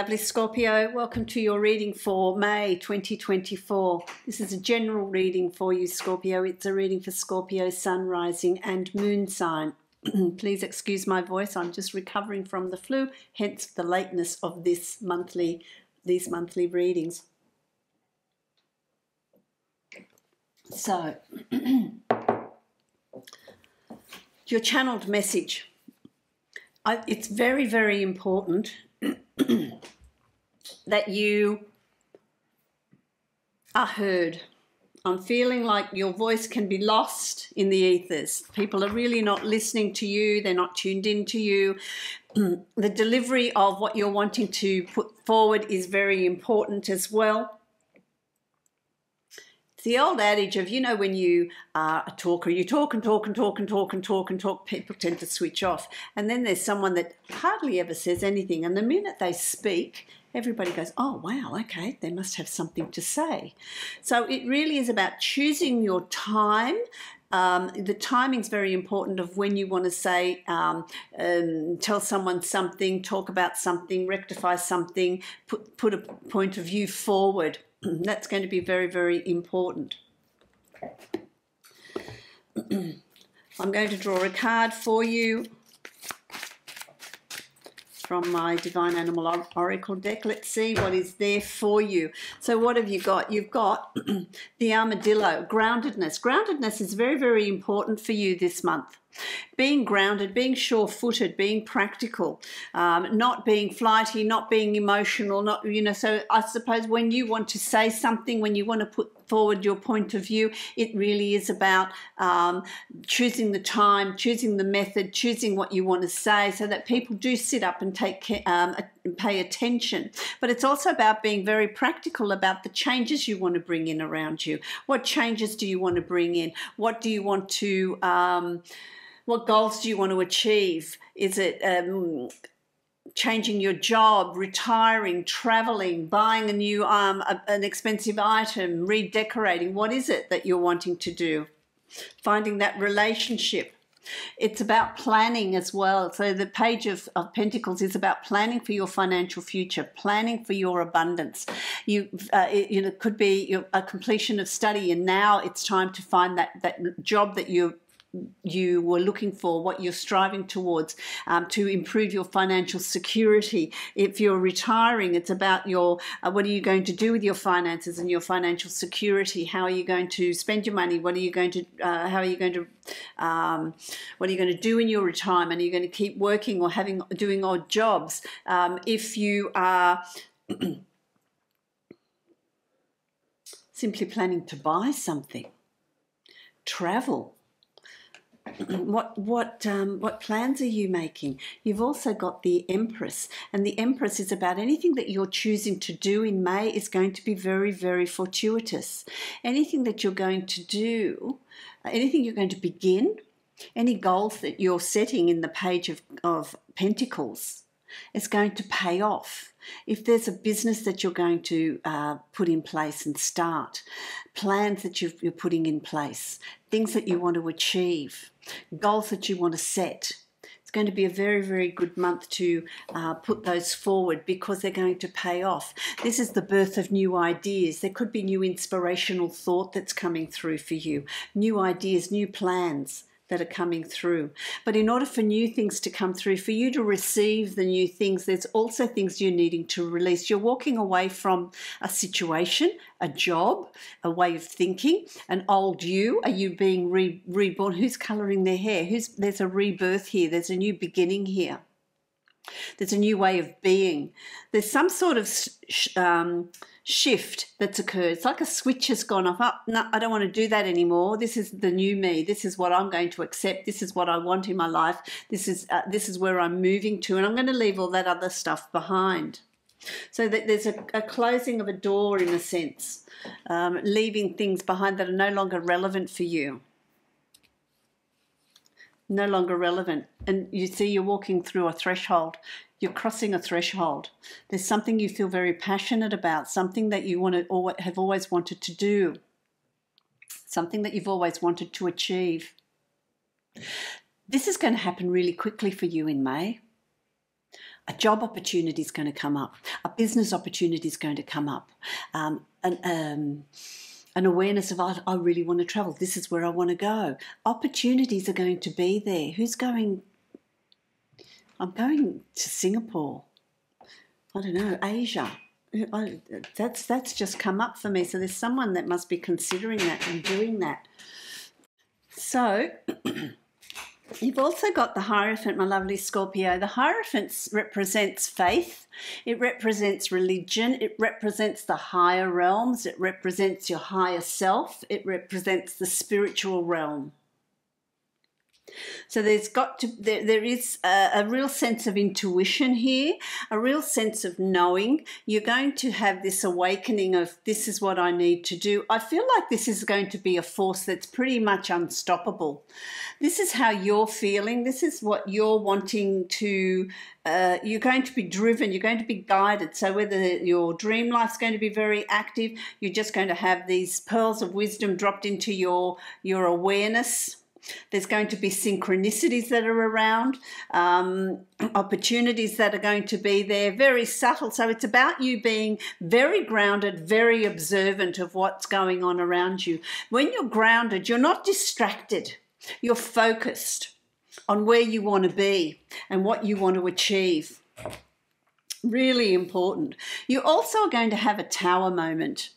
Lovely Scorpio, welcome to your reading for May 2024. This is a general reading for you, Scorpio. It's a reading for Scorpio sun rising and moon sign. Please excuse my voice. I'm just recovering from the flu, hence the lateness of this monthly these monthly readings. So, your channeled message. I, it's very, very important that you are heard. I'm feeling like your voice can be lost in the ethers. People are really not listening to you, they're not tuned in to you. the delivery of what you're wanting to put forward is very important as well. The old adage of, you know, when you are a talker, you talk and talk and talk and talk and talk and talk, people tend to switch off. And then there's someone that hardly ever says anything. And the minute they speak, everybody goes, oh, wow, okay, they must have something to say. So it really is about choosing your time. Um, the timing is very important of when you want to say, um, um, tell someone something, talk about something, rectify something, put, put a point of view forward. That's going to be very, very important. I'm going to draw a card for you from my Divine Animal Oracle deck. Let's see what is there for you. So what have you got? You've got the armadillo, groundedness. Groundedness is very, very important for you this month being grounded, being sure footed, being practical, um, not being flighty, not being emotional, not, you know. So I suppose when you want to say something, when you want to put forward your point of view, it really is about um, choosing the time, choosing the method, choosing what you want to say so that people do sit up and take um, pay attention. But it's also about being very practical about the changes you want to bring in around you. What changes do you want to bring in? What do you want to um, what goals do you want to achieve? Is it um, changing your job, retiring, traveling, buying a new um, a, an expensive item, redecorating? What is it that you're wanting to do? Finding that relationship. It's about planning as well. So the page of, of Pentacles is about planning for your financial future, planning for your abundance. You, uh, it, you know, could be a completion of study, and now it's time to find that that job that you you were looking for, what you're striving towards um, to improve your financial security. If you're retiring, it's about your uh, what are you going to do with your finances and your financial security? How are you going to spend your money? What are you going to uh, how are you going to um, what are you going to do in your retirement? Are you going to keep working or having doing odd jobs? Um, if you are simply planning to buy something, travel what what um, what plans are you making? You've also got the Empress, and the Empress is about anything that you're choosing to do in May is going to be very very fortuitous. Anything that you're going to do, anything you're going to begin, any goals that you're setting in the page of, of Pentacles is going to pay off. If there's a business that you're going to uh, put in place and start, plans that you are putting in place, things that you want to achieve, goals that you want to set, it's going to be a very, very good month to uh, put those forward because they're going to pay off. This is the birth of new ideas. There could be new inspirational thought that's coming through for you, new ideas, new plans that are coming through. But in order for new things to come through, for you to receive the new things, there's also things you're needing to release. You're walking away from a situation, a job, a way of thinking, an old you. Are you being re- reborn? Who's colouring their hair? Who's there's a rebirth here. There's a new beginning here. There's a new way of being. There's some sort of um, shift that's occurred. It's like a switch has gone off. Oh, no, I don't want to do that anymore. This is the new me. This is what I'm going to accept. This is what I want in my life. This is uh, this is where I'm moving to, and I'm going to leave all that other stuff behind. So that there's a, a closing of a door in a sense, um, leaving things behind that are no longer relevant for you no longer relevant. And you see, you're walking through a threshold, you're crossing a threshold. There's something you feel very passionate about, something that you want to have always wanted to do, something that you've always wanted to achieve. This is going to happen really quickly for you in May. a job opportunity is going to come up, a business opportunity is going to come up, um, an, um, an awareness of, I, I really want to travel, this is where I want to go. Opportunities are going to be there. Who's going? I'm going to Singapore. I don't know, Asia. I, that's that's just come up for me. So there's someone that must be considering that and doing that. So You've also got the Hierophant, my lovely Scorpio. The Hierophant represents faith, it represents religion, it represents the higher realms, it represents your higher self, it represents the spiritual realm. So there's got to there, there is a, a, real sense of intuition here, a real sense of knowing. You're going to have this awakening of this is what I need to do. I feel like this is going to be a force that's pretty much unstoppable. This is how you're feeling. This is what you're wanting to. Uh, you're going to be driven. You're going to be guided. So whether your dream life's going to be very active, you're just going to have these pearls of wisdom dropped into your your awareness there's going to be synchronicities that are around, um, opportunities that are going to be there, very subtle. So it's about you being very grounded, very observant of what's going on around you. When you're grounded, you're not distracted, you're focused on where you want to be and what you want to achieve. Really important. You also are going to have a tower moment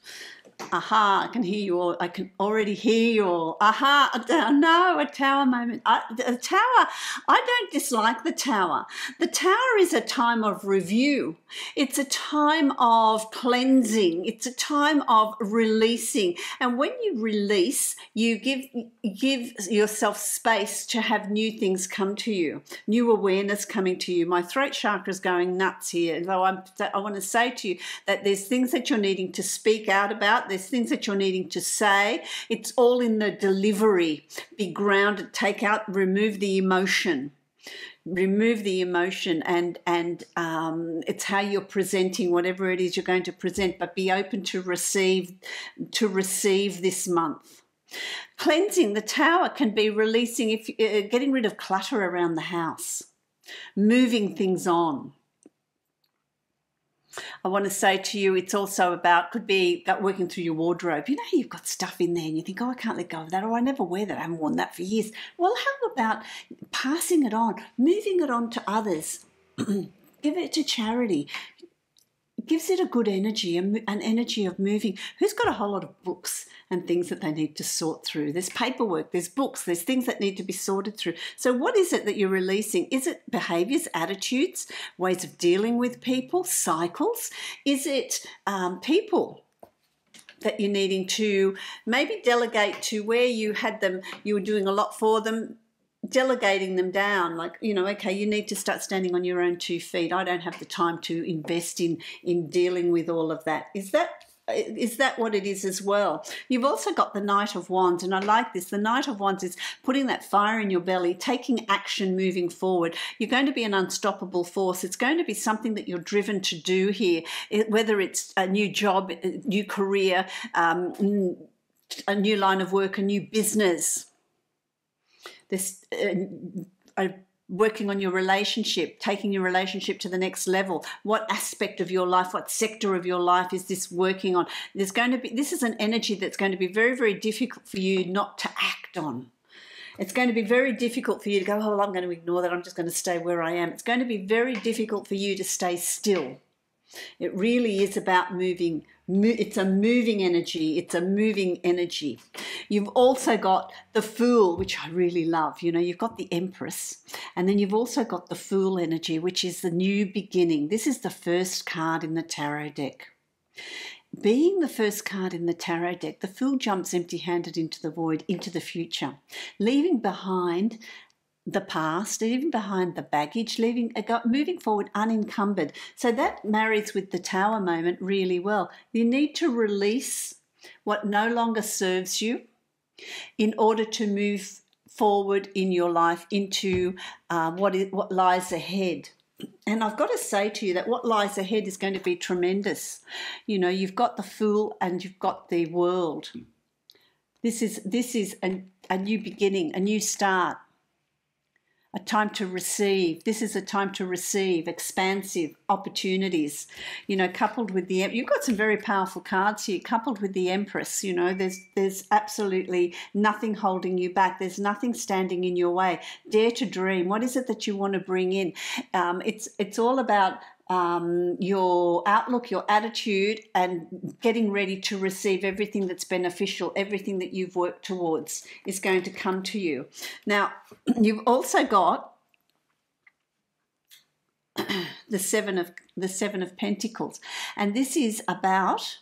aha, I can hear you all. I can already hear you all. Aha, no, a tower moment. I, the tower, I don't dislike the tower. The tower is a time of review, it's a time of cleansing, it's a time of releasing. And when you release, you give, give yourself space to have new things come to you, new awareness coming to you. My throat chakra is going nuts here. Though I'm, I want to say to you that there's things that you're needing to speak out about there's things that you're needing to say. It's all in the delivery. Be grounded, take out, remove the emotion. Remove the emotion and and um, it's how you're presenting whatever it is you're going to present but be open to receive to receive this month. Cleansing. The tower can be releasing if uh, getting rid of clutter around the house. Moving things on I want to say to you, it's also about, could be that working through your wardrobe. You know, you've got stuff in there and you think, oh, I can't let go of that, or I never wear that, I haven't worn that for years. Well, how about passing it on, moving it on to others? Give it to charity gives it a good energy, an energy of moving. Who's got a whole lot of books and things that they need to sort through? There's paperwork, there's books, there's things that need to be sorted through. So, what is it that you're releasing? Is it behaviors, attitudes, ways of dealing with people, cycles? Is it um, people? that you're needing to maybe delegate to where you had them, you were doing a lot for them, delegating them down like you know okay you need to start standing on your own two feet i don't have the time to invest in in dealing with all of that is that is that what it is as well? You've also got the Knight of Wands, and I like this. The Knight of Wands is putting that fire in your belly, taking action moving forward. You're going to be an unstoppable force. It's going to be something that you're driven to do here, whether it's a new job, a new career, um, a new line of work, a new business this uh, working on your relationship, taking your relationship to the next level. What aspect of your life, what sector of your life is this working on? There's going to be this is an energy that's going to be very, very difficult for you not to act on. It's going to be very difficult for you to go, oh, well, I'm going to ignore that. I'm just going to stay where I am. It's going to be very difficult for you to stay still. It really is about moving it's a moving energy. It's a moving energy. You've also got the Fool, which I really love. You know, you've got the Empress, and then you've also got the Fool energy, which is the new beginning. This is the first card in the tarot deck. Being the first card in the tarot deck, the Fool jumps empty handed into the void, into the future, leaving behind the past, even behind the baggage, leaving uh, moving forward unencumbered. So that marries with the tower moment really well. You need to release what no longer serves you in order to move forward in your life into uh, what is what lies ahead. And I've got to say to you that what lies ahead is going to be tremendous. You know, you've got the fool and you've got the world. This is this is a, a new beginning, a new start a time to receive. This is a time to receive expansive opportunities. You know, coupled with the you've got some very powerful cards here. Coupled with the Empress, you know, there's there's absolutely nothing holding you back. There's nothing standing in your way. Dare to dream. What is it that you want to bring in? Um, it's it's all about um, your outlook, your attitude, and getting ready to receive everything that's beneficial, everything that you've worked towards is going to come to you. Now, you've also got the seven of the seven of pentacles and this is about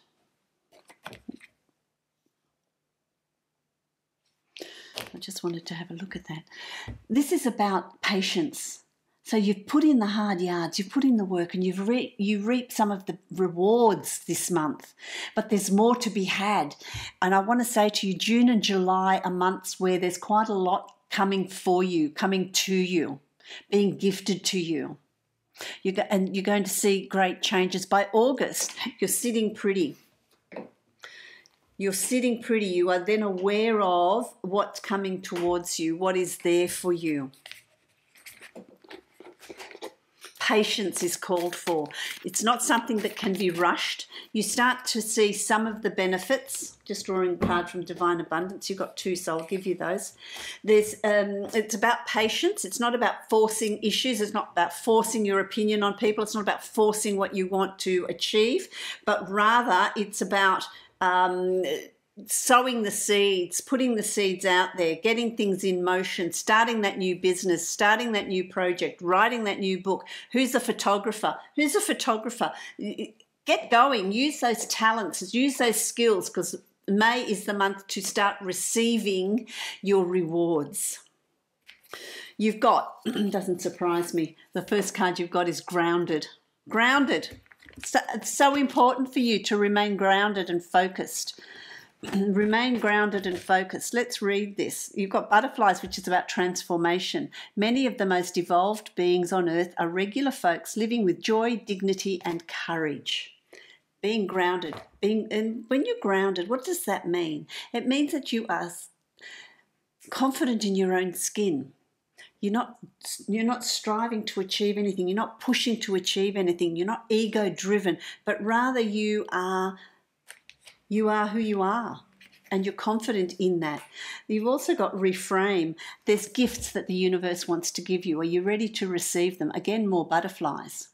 I just wanted to have a look at that. This is about patience so you've put in the hard yards, you've put in the work, and you've re- you reap some of the rewards this month. But there's more to be had. And I want to say to you, June and July are months where there's quite a lot coming for you, coming to you, being gifted to you. You're go- and you're going to see great changes by August. You're sitting pretty. You're sitting pretty. You are then aware of what's coming towards you, what is there for you patience is called for. It's not something that can be rushed. You start to see some of the benefits. Just drawing a card from Divine Abundance. You've got two, so I'll give you those. There's um, it's about patience. It's not about forcing issues. It's not about forcing your opinion on people. It's not about forcing what you want to achieve, but rather it's about um, sowing the seeds, putting the seeds out there, getting things in motion, starting that new business, starting that new project, writing that new book. Who's a photographer? Who's a photographer? Get going, use those talents, use those skills because May is the month to start receiving your rewards. You've got, doesn't surprise me, the first card you've got is grounded. Grounded. it's so important for you to remain grounded and focused. remain grounded and focused. Let's read this. You've got butterflies, which is about transformation. Many of the most evolved beings on earth are regular folks living with joy, dignity, and courage. Being grounded. Being and when you're grounded, what does that mean? It means that you are confident in your own skin. You're not you're not striving to achieve anything. You're not pushing to achieve anything. You're not ego driven, but rather you are you are who you are and you're confident in that. You've also got reframe. There's gifts that the universe wants to give you. Are you ready to receive them? Again, more butterflies.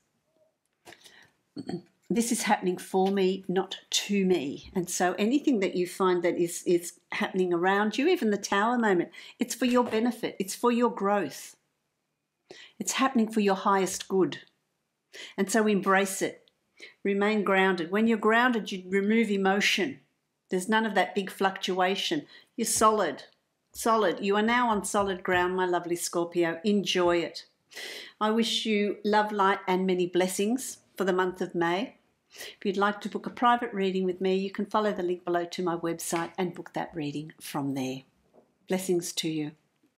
This is happening for me, not to me. And so anything that you find that is, is happening around you, even the tower moment, it's for your benefit, it's for your growth. It's happening for your highest good. And so embrace it. Remain grounded. When you're grounded, you remove emotion. There's none of that big fluctuation. You're solid. Solid. You are now on solid ground, my lovely Scorpio. Enjoy it. I wish you love, light, and many blessings for the month of May. If you'd like to book a private reading with me, you can follow the link below to my website and book that reading from there. Blessings to you.